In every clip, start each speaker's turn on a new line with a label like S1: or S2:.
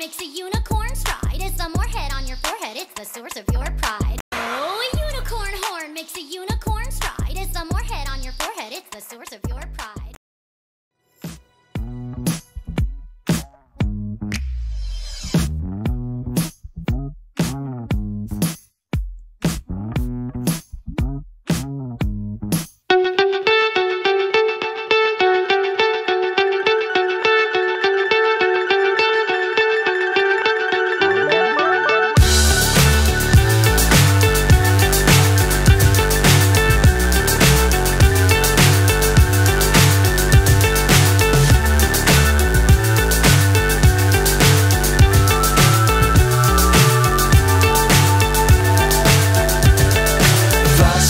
S1: makes a unicorn stride It's the more head on your forehead, it's the source of your pride. Oh, a unicorn horn makes a unicorn stride It's the more head on your forehead, it's the source of your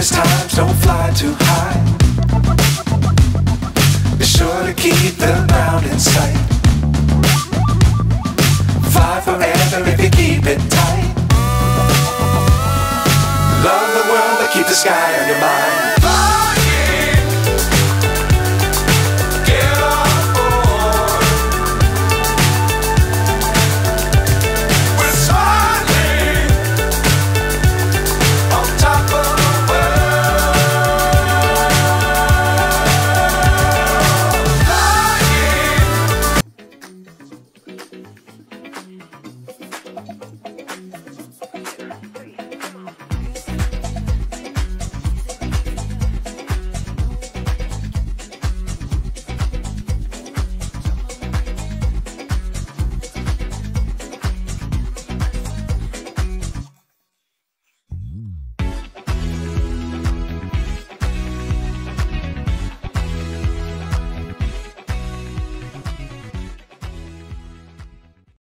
S2: nervous times don't fly too high. Be sure to keep the ground in sight. Fly forever if you keep it tight. Love the world, but keep the sky on your mind.